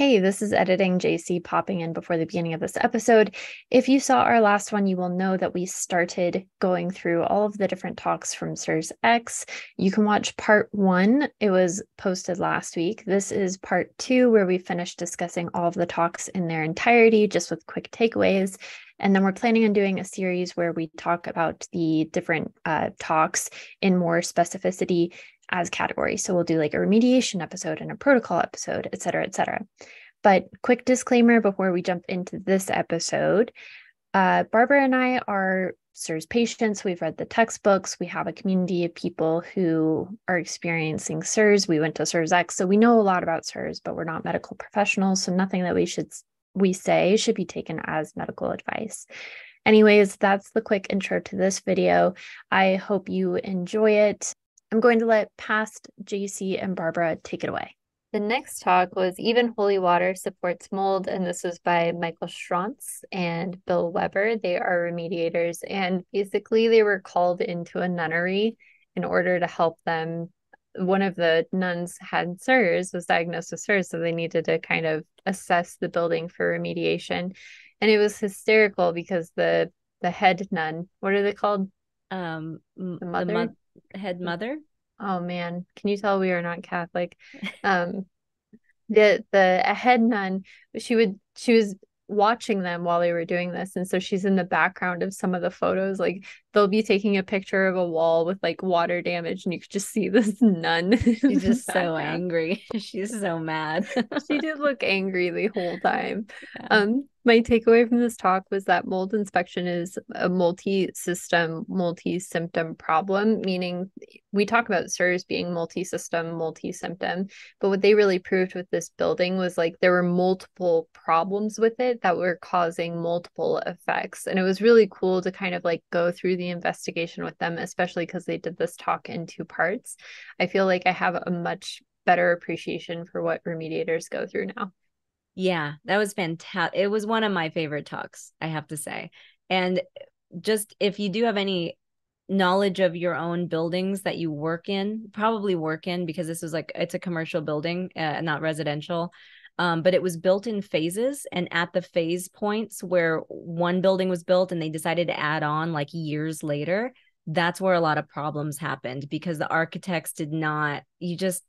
Hey, this is editing JC popping in before the beginning of this episode. If you saw our last one, you will know that we started going through all of the different talks from SIRS X. You can watch part one, it was posted last week. This is part two, where we finished discussing all of the talks in their entirety, just with quick takeaways. And then we're planning on doing a series where we talk about the different uh, talks in more specificity as categories. So we'll do like a remediation episode and a protocol episode, et cetera, et cetera. But quick disclaimer before we jump into this episode uh, Barbara and I are CIRS patients. We've read the textbooks. We have a community of people who are experiencing CIRS. We went to CIRSx, so we know a lot about CIRS, but we're not medical professionals. So nothing that we should we say should be taken as medical advice. Anyways, that's the quick intro to this video. I hope you enjoy it. I'm going to let past JC and Barbara take it away. The next talk was Even Holy Water Supports Mold, and this was by Michael Schrantz and Bill Weber. They are remediators, and basically, they were called into a nunnery in order to help them. One of the nuns had CIRS, was diagnosed with CIRS, so they needed to kind of assess the building for remediation. And it was hysterical because the the head nun, what are they called? Um, the mother. The mo- head mother. Oh man, can you tell we are not Catholic? Um, the the head nun, she would she was watching them while they were doing this, and so she's in the background of some of the photos. Like they'll be taking a picture of a wall with like water damage, and you could just see this nun. She's just so angry. She's so mad. she did look angry the whole time. Yeah. Um, my takeaway from this talk was that mold inspection is a multi-system multi-symptom problem meaning we talk about CIRS being multi-system multi-symptom but what they really proved with this building was like there were multiple problems with it that were causing multiple effects and it was really cool to kind of like go through the investigation with them especially because they did this talk in two parts. I feel like i have a much better appreciation for what remediators go through now yeah, that was fantastic. It was one of my favorite talks, I have to say. And just if you do have any knowledge of your own buildings that you work in, probably work in because this was like it's a commercial building, uh, not residential. Um, but it was built in phases, and at the phase points where one building was built and they decided to add on like years later, that's where a lot of problems happened because the architects did not. You just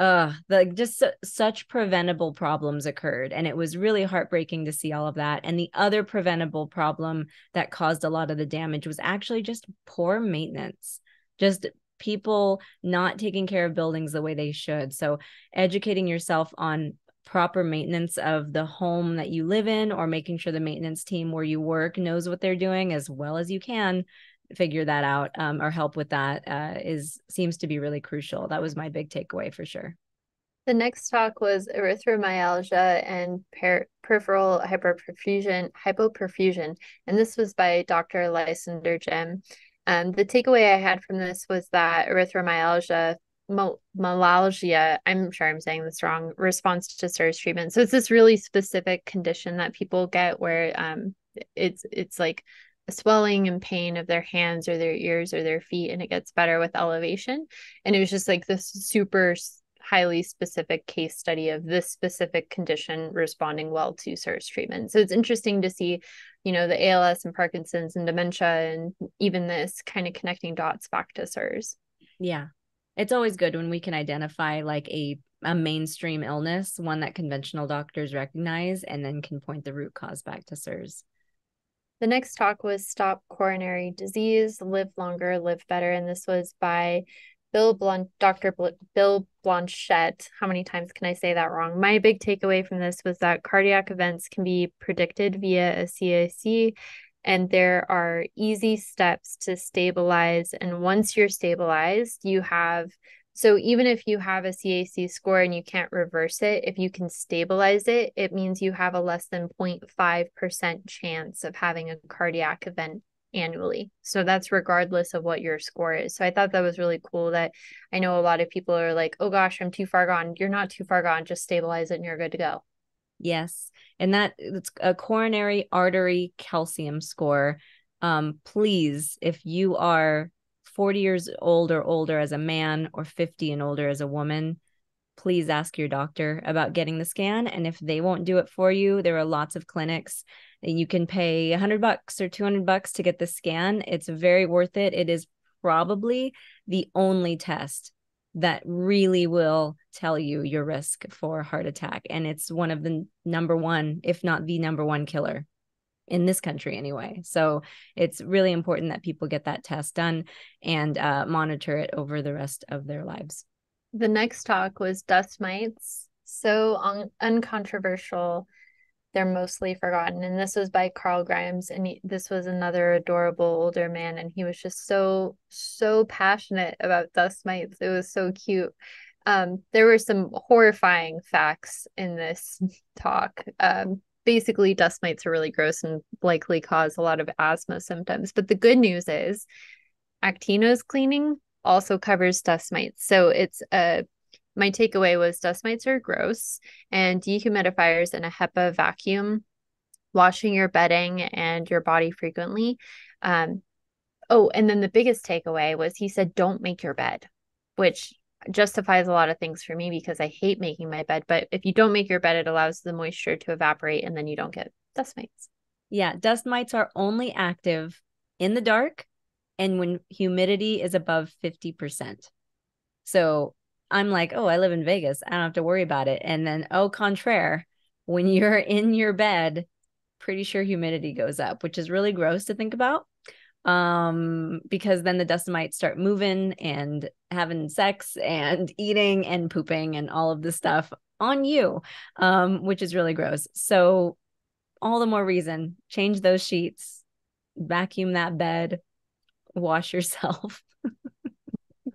uh the just such preventable problems occurred and it was really heartbreaking to see all of that and the other preventable problem that caused a lot of the damage was actually just poor maintenance just people not taking care of buildings the way they should so educating yourself on proper maintenance of the home that you live in or making sure the maintenance team where you work knows what they're doing as well as you can figure that out um, or help with that uh, is seems to be really crucial. That was my big takeaway for sure. The next talk was erythromyalgia and per- peripheral hyperperfusion, hypoperfusion, and this was by Dr. Lysander Jim. Um, the takeaway I had from this was that erythromyalgia, malalgia i'm sure I'm saying this wrong, response to CIRS treatment. So it's this really specific condition that people get where um, it's it's like swelling and pain of their hands or their ears or their feet and it gets better with elevation and it was just like this super highly specific case study of this specific condition responding well to CIRS treatment. So it's interesting to see, you know, the ALS and Parkinson's and dementia and even this kind of connecting dots back to CIRS. Yeah. It's always good when we can identify like a a mainstream illness, one that conventional doctors recognize and then can point the root cause back to SIRS. The next talk was Stop Coronary Disease, Live Longer, Live Better. And this was by Bill Blunt, Dr. Bl- Bill Blanchett. How many times can I say that wrong? My big takeaway from this was that cardiac events can be predicted via a CAC, and there are easy steps to stabilize. And once you're stabilized, you have so even if you have a CAC score and you can't reverse it, if you can stabilize it, it means you have a less than 0.5% chance of having a cardiac event annually. So that's regardless of what your score is. So I thought that was really cool that I know a lot of people are like, oh gosh, I'm too far gone. You're not too far gone. Just stabilize it and you're good to go. Yes. And that it's a coronary artery calcium score. Um, please, if you are 40 years old or older as a man or 50 and older as a woman, please ask your doctor about getting the scan. And if they won't do it for you, there are lots of clinics that you can pay 100 bucks or 200 bucks to get the scan. It's very worth it. It is probably the only test that really will tell you your risk for heart attack. And it's one of the number one, if not the number one killer in this country anyway. So it's really important that people get that test done and uh, monitor it over the rest of their lives. The next talk was dust mites. So un- uncontroversial they're mostly forgotten and this was by carl grimes and he, this was another adorable older man and he was just so so passionate about dust mites it was so cute um, there were some horrifying facts in this talk um, basically dust mites are really gross and likely cause a lot of asthma symptoms but the good news is actinos cleaning also covers dust mites so it's a my takeaway was dust mites are gross and dehumidifiers and a HEPA vacuum, washing your bedding and your body frequently. Um, oh, and then the biggest takeaway was he said, don't make your bed, which justifies a lot of things for me because I hate making my bed. But if you don't make your bed, it allows the moisture to evaporate and then you don't get dust mites. Yeah, dust mites are only active in the dark and when humidity is above 50%. So I'm like, oh, I live in Vegas. I don't have to worry about it. And then, au contraire, when you're in your bed, pretty sure humidity goes up, which is really gross to think about. Um, because then the dust might start moving and having sex and eating and pooping and all of this stuff on you, um, which is really gross. So, all the more reason change those sheets, vacuum that bed, wash yourself.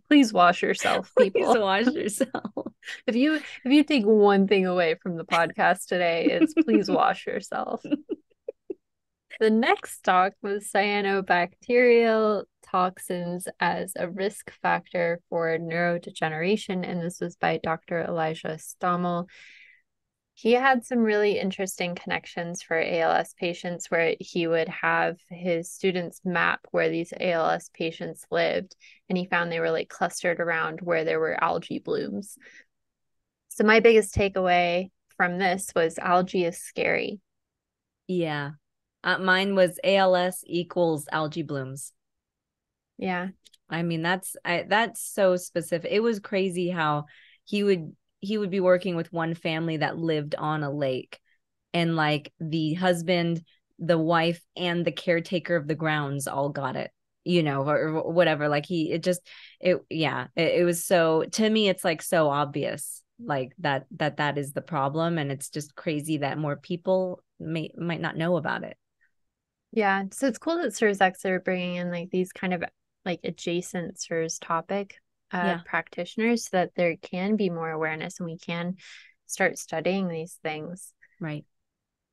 please wash yourself people please wash yourself if you if you take one thing away from the podcast today it's please wash yourself the next talk was cyanobacterial toxins as a risk factor for neurodegeneration and this was by dr elijah stommel he had some really interesting connections for ALS patients where he would have his students map where these ALS patients lived and he found they were like clustered around where there were algae blooms. So my biggest takeaway from this was algae is scary. Yeah. Uh, mine was ALS equals algae blooms. Yeah. I mean that's I that's so specific. It was crazy how he would he would be working with one family that lived on a lake and like the husband the wife and the caretaker of the grounds all got it you know or, or whatever like he it just it yeah it, it, was so to me it's like so obvious like that that that is the problem and it's just crazy that more people may might not know about it yeah so it's cool that CIRSx are bringing in like these kind of like adjacent CIRS topic uh, yeah. practitioners so that there can be more awareness and we can start studying these things. Right.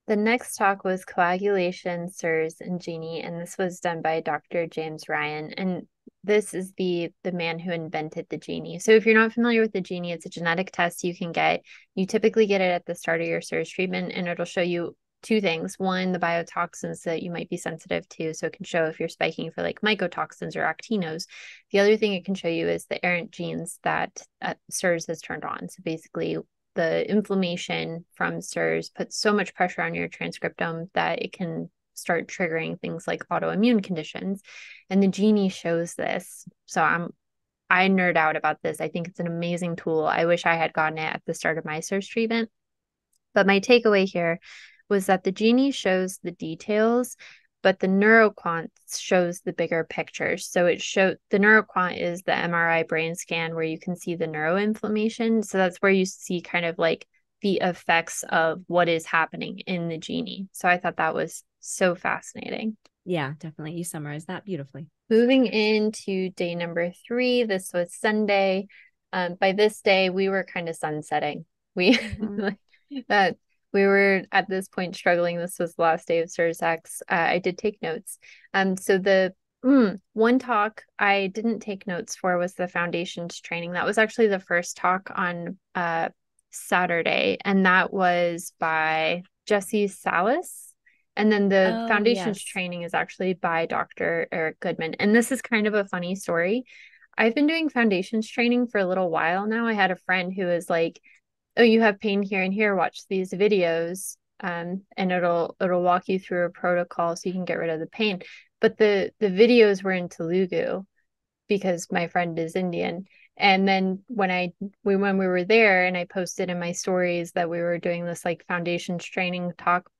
The next talk was coagulation, CIRS, and Genie, and this was done by Dr. James Ryan. And this is the the man who invented the Genie. So if you're not familiar with the Genie, it's a genetic test you can get. You typically get it at the start of your CIRS treatment, and it'll show you two things. One, the biotoxins that you might be sensitive to. So it can show if you're spiking for like mycotoxins or actinos. The other thing it can show you is the errant genes that uh, CIRS has turned on. So basically, the inflammation from CIRS puts so much pressure on your transcriptome that it can start triggering things like autoimmune conditions. And the Genie shows this. So I'm I nerd out about this. I think it's an amazing tool. I wish I had gotten it at the start of my CIRS treatment. But my takeaway here was that the genie shows the details but the neuroquant shows the bigger picture. So it showed the neuroquant is the mri brain scan where you can see the neuroinflammation. So that's where you see kind of like the effects of what is happening in the genie. So i thought that was so fascinating. Yeah definitely. You summarized that beautifully. Moving into day number three this was sunday. Um, by this day we were kind of sunsetting. We mm-hmm. that we were at this point struggling. This was the last day of CIRSx. Uh, I did take notes. Um, so the mm, one talk I didn't take notes for was the foundations training. That was actually the first talk on uh, Saturday, and that was by Jesse Salas. And then the oh, foundations yes. training is actually by Dr. Eric Goodman. And this is kind of a funny story. I've been doing foundations training for a little while now. I had a friend who was like, "Oh, you have pain here and here. Watch these videos, um, and it'll it'll walk you through a protocol so you can get rid of the pain." But the the videos were in Telugu because my friend is Indian. And then when I we when we were there and I posted in my stories that we were doing this like foundations training talk,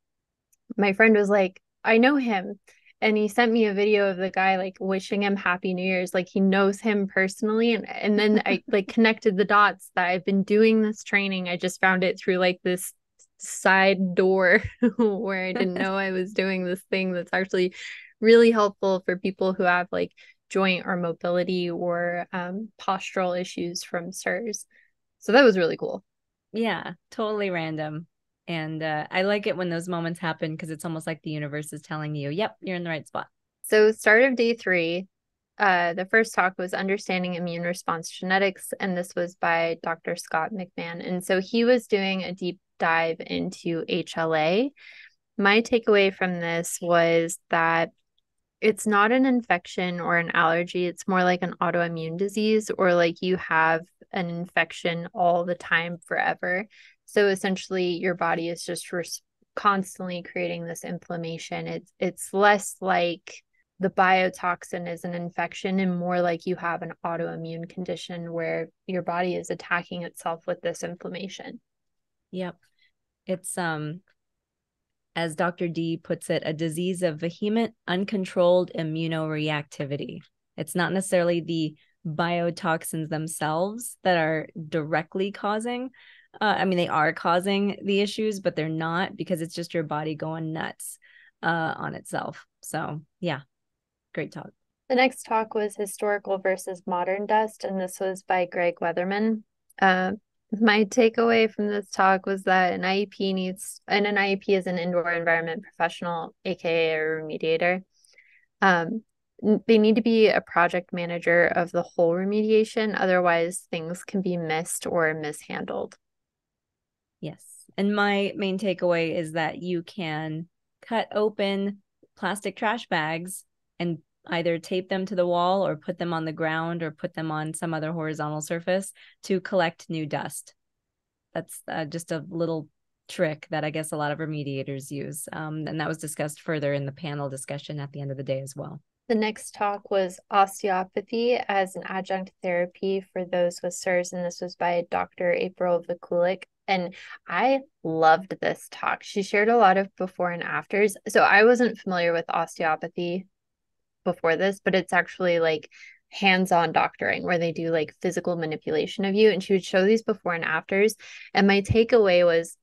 my friend was like, "I know him." And he sent me a video of the guy like wishing him happy new year's like he knows him personally and and then i like connected the dots that i've been doing this training i just found it through like this side door where i didn't know i was doing this thing that's actually really helpful for people who have like joint or mobility or um, postural issues from CIRS. So that was really cool. Yeah, totally random. And uh, I like it when those moments happen because it's almost like the universe is telling you, yep, you're in the right spot. So, start of day three, uh, the first talk was Understanding Immune Response Genetics, and this was by Dr. Scott McMahon. And so he was doing a deep dive into HLA. My takeaway from this was that it's not an infection or an allergy. It's more like an autoimmune disease, or like you have an infection all the time forever. So essentially, your body is just res- constantly creating this inflammation. It's it's less like the biotoxin is an infection and more like you have an autoimmune condition where your body is attacking itself with this inflammation. Yep. It's um as Dr. D puts it, a disease of vehement, uncontrolled immunoreactivity. It's not necessarily the biotoxins themselves that are directly causing, uh, I mean, they are causing the issues, but they're not because it's just your body going nuts uh, on itself. So, yeah, great talk. The next talk was historical versus modern dust, and this was by Greg Weatherman. Uh, my takeaway from this talk was that an IEP needs, and an IEP is an indoor environment professional, aka a remediator. Um, they need to be a project manager of the whole remediation, otherwise, things can be missed or mishandled. Yes. And my main takeaway is that you can cut open plastic trash bags and either tape them to the wall or put them on the ground or put them on some other horizontal surface to collect new dust. That's uh, just a little trick that I guess a lot of remediators use. Um, and that was discussed further in the panel discussion at the end of the day as well. The next talk was osteopathy as an adjunct therapy for those with CIRS, and this was by Dr. April Vukelic. And I loved this talk. She shared a lot of before and afters. So I wasn't familiar with osteopathy before this, but it's actually like hands-on doctoring where they do like physical manipulation of you and she would show these before and afters and my takeaway was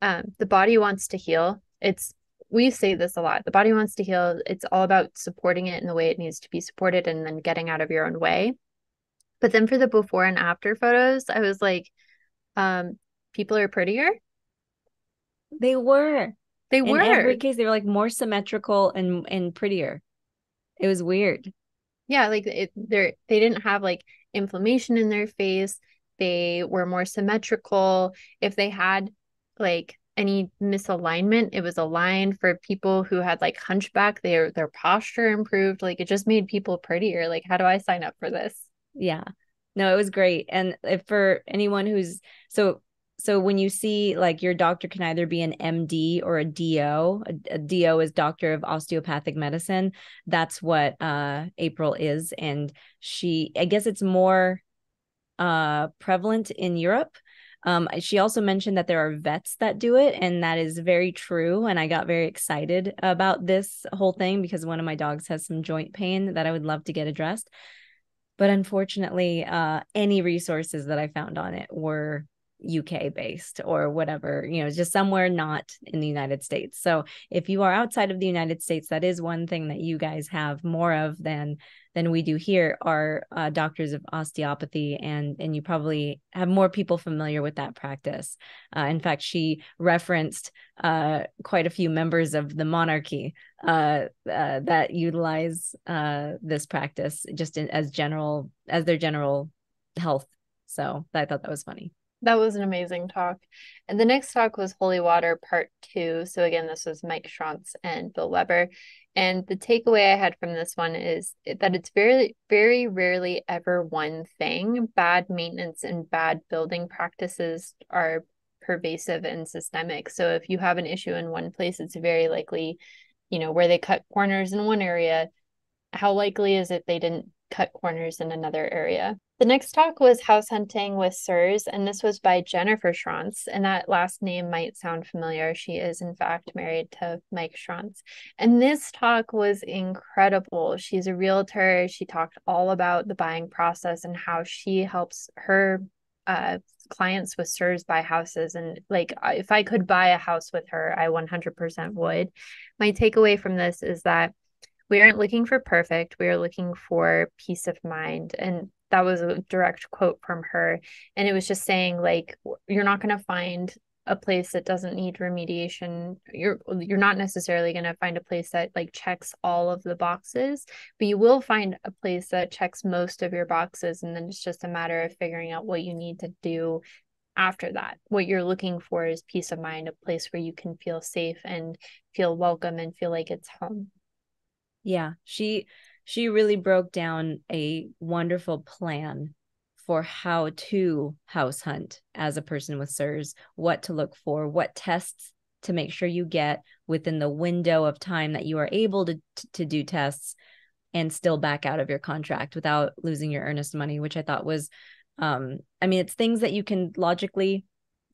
um, the body wants to heal it's we say this a lot the body wants to heal it's all about supporting it in the way it needs to be supported and then getting out of your own way but then for the before and after photos i was like um people are prettier? They were. They were. In every case, they were like more symmetrical and and prettier. It was weird. Yeah, like it, they they didn't have like inflammation in their face. They were more symmetrical. If they had like any misalignment, it was aligned for people who had like hunchback. Their their posture improved. Like it just made people prettier. Like how do I sign up for this? Yeah, no, it was great. And for anyone who's so so when you see like your doctor can either be an MD or a DO, a, a DO is doctor of osteopathic medicine. That's what uh, April is, and she, I guess, it's more uh, prevalent in Europe. Um, she also mentioned that there are vets that do it, and that is very true. And I got very excited about this whole thing because one of my dogs has some joint pain that I would love to get addressed. But unfortunately, uh, any resources that I found on it were UK based or whatever, you know, just somewhere not in the United States. So if you are outside of the United States, that is one thing that you guys have more of than than we do here are uh, doctors of osteopathy and and you probably have more people familiar with that practice. Uh, in fact, she referenced uh, quite a few members of the monarchy uh, uh, that utilize uh, this practice just in, as general as their general health. So I thought that was funny. That was an amazing talk. And the next talk was Holy Water Part Two. So again, this was Mike Schrantz and Bill Weber. And the takeaway I had from this one is that it's very, very rarely ever one thing. Bad maintenance and bad building practices are pervasive and systemic. So if you have an issue in one place, it's very likely, you know, where they cut corners in one area, how likely is it they didn't cut corners in another area? The next talk was House Hunting with CIRS, and this was by Jennifer Schrantz. And that last name might sound familiar. She is, in fact, married to Mike Schrantz. And this talk was incredible. She's a realtor. She talked all about the buying process and how she helps her uh, clients with CIRS buy houses. And like, if I could buy a house with her, I 100% would. My takeaway from this is that we aren't looking for perfect. We are looking for peace of mind. And that was a direct quote from her. And it was just saying, like, you're not going to find a place that doesn't need remediation. You're you're not necessarily going to find a place that like checks all of the boxes but you will find a place that checks most of your boxes and then it's just a matter of figuring out what you need to do after that. What you're looking for is peace of mind a place where you can feel safe and feel welcome and feel like it's home. Yeah she she really broke down a wonderful plan for how to house hunt as a person with CIRS, what to look for, what tests to make sure you get within the window of time that you are able to to do tests and still back out of your contract without losing your earnest money, which I thought was um I mean it's things that you can logically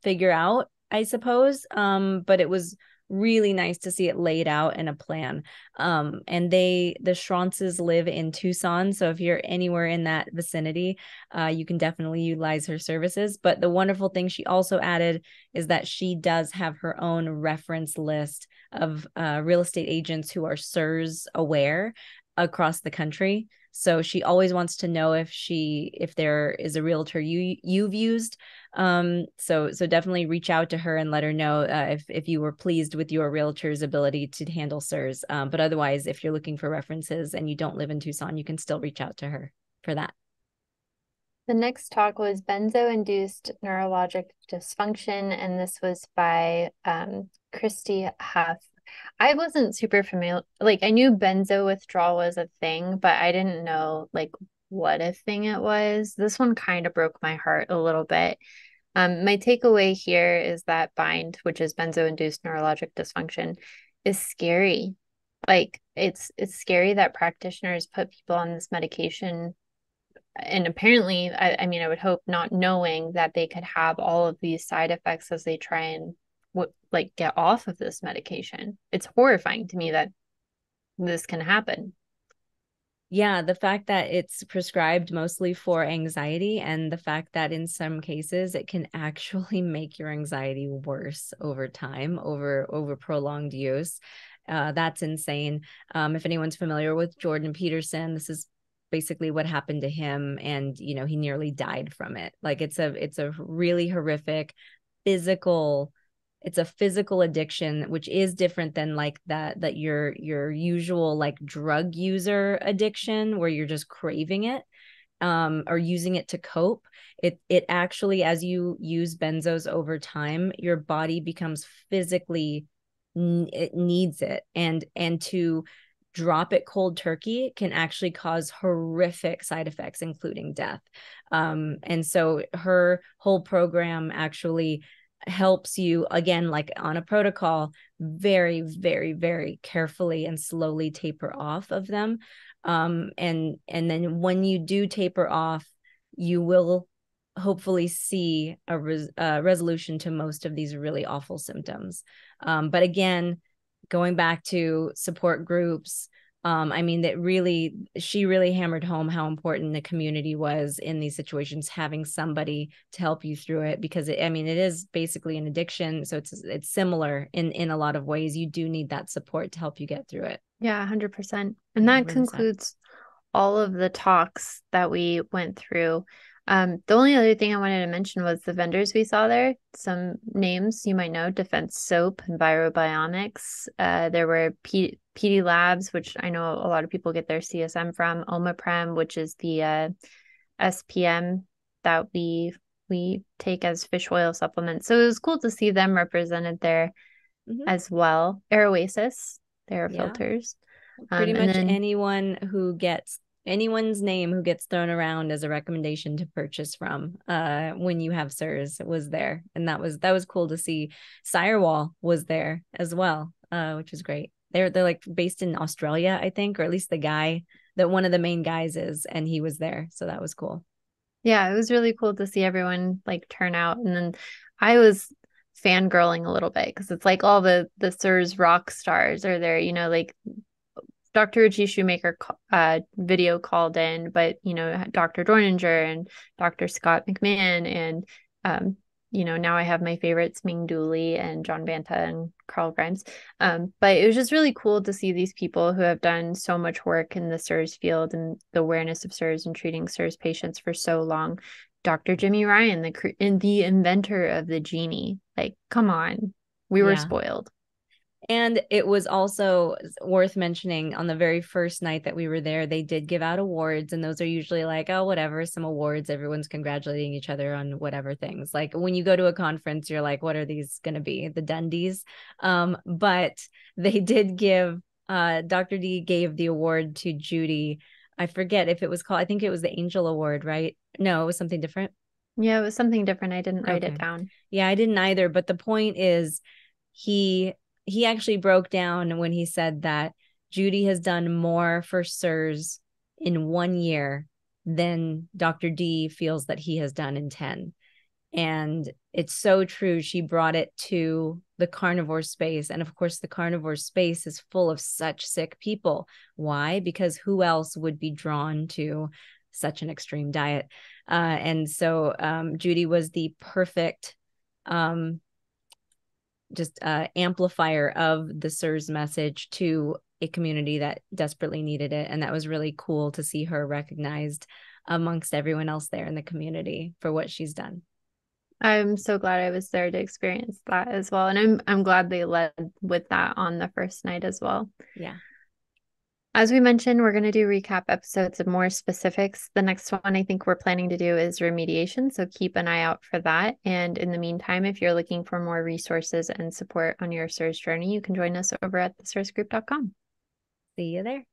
figure out, I suppose. Um but it was really nice to see it laid out in a plan. Um, and they, the Schrantzes live in Tucson. So if you're anywhere in that vicinity, uh, you can definitely utilize her services. But the wonderful thing she also added is that she does have her own reference list of uh, real estate agents who are CIRS aware across the country. So she always wants to know if she if there is a realtor you you've used. Um, so so definitely reach out to her and let her know uh, if if you were pleased with your realtor's ability to handle CIRS. Um, but otherwise, if you're looking for references and you don't live in Tucson, you can still reach out to her for that. The next talk was benzo induced neurologic dysfunction, and this was by um, Christy Huff. I wasn't super familiar. Like I knew benzo withdrawal was a thing, but I didn't know like what a thing it was. This one kind of broke my heart a little bit. Um, my takeaway here is that bind, which is benzo-induced neurologic dysfunction, is scary. Like it's it's scary that practitioners put people on this medication and apparently I, I mean i would hope not knowing that they could have all of these side effects as they try and what like get off of this medication. It's horrifying to me that this can happen. Yeah, the fact that it's prescribed mostly for anxiety and the fact that in some cases it can actually make your anxiety worse over time, over over prolonged use. Uh, that's insane. Um, if anyone's familiar with Jordan Peterson, this is basically what happened to him and you know he nearly died from it like it's a it's a really horrific physical it's a physical addiction which is different than like that that your your usual like drug user addiction where you're just craving it um, or using it to cope. It it actually as you use benzos over time your body becomes physically it needs it. And and to drop it cold turkey can actually cause horrific side effects including death. Um, and so her whole program actually helps you again like on a protocol very very very carefully and slowly taper off of them. Um and and then when you do taper off you will hopefully see a, res- a resolution to most of these really awful symptoms. Um but again going back to support groups um, I mean, that really, she really hammered home how important the community was in these situations, having somebody to help you through it. Because it, I mean, it is basically an addiction, so it's it's similar in in a lot of ways. You do need that support to help you get through it. Yeah, hundred percent. And that 100%. concludes all of the talks that we went through. Um, the only other thing I wanted to mention was the vendors we saw there. Some names you might know: Defense Soap, Envirobionics. Uh, there were P- PD Labs, which I know a lot of people get their CSM from. Omaprem, which is the uh, SPM that we we take as fish oil supplements. So it was cool to see them represented there mm-hmm. as well. Air-Oasis, their yeah. filters. Pretty um, much then, anyone who gets anyone's name who gets thrown around as a recommendation to purchase from uh when you have CIRS was there. And that was that was cool to see. Sirewall was there as well uh which was great. They're they're like based in Australia I think or at least the guy that one of the main guys is and he was there. So that was cool. Yeah it was really cool to see everyone like turn out. And then I was fangirling a little bit because it's like all the the CIRS rock stars are there you know like Dr. Ritchie Shoemaker uh, video called in, but you know, Dr. Dorninger and Dr. Scott McMahon, and um, you know, now I have my favorites Ming Dooley and John Banta and Carl Grimes. Um, but it was just really cool to see these people who have done so much work in the CIRS field and the awareness of CIRS and treating CIRS patients for so long. Dr. Jimmy Ryan, the in the inventor of the genie, like, come on, we were yeah. spoiled. And it was also worth mentioning on the very first night that we were there, they did give out awards. And those are usually like, oh, whatever, some awards. Everyone's congratulating each other on whatever things. Like when you go to a conference, you're like, what are these going to be? The Dundies. Um, but they did give, uh, Dr. D gave the award to Judy. I forget if it was called, I think it was the Angel Award, right? No, it was something different. Yeah, it was something different. I didn't write okay. it down. Yeah, I didn't either. But the point is, he he actually broke down when he said that Judy has done more for CIRS in one year than Dr. D feels that he has done in 10. And it's so true. She brought it to the carnivore space. And of course, the carnivore space is full of such sick people. Why? Because who else would be drawn to such an extreme diet? Uh, and so um, Judy was the perfect um, just uh, amplifier of the CIRS message to a community that desperately needed it. And that was really cool to see her recognized amongst everyone else there in the community for what she's done. I'm so glad I was there to experience that as well. And I'm I'm glad they led with that on the first night as well. Yeah. As we mentioned, we're going to do recap episodes of more specifics. The next one I think we're planning to do is remediation. So keep an eye out for that. And in the meantime, if you're looking for more resources and support on your CIRS journey, you can join us over at theCIRSgroup.com. See you there.